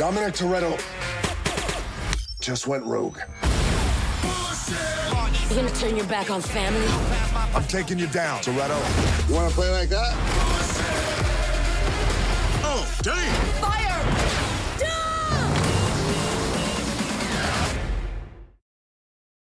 Dominic Toretto just went rogue. You're gonna turn your back on family? I'm taking you down, Toretto. You wanna play like that? Oh, damn! Fire!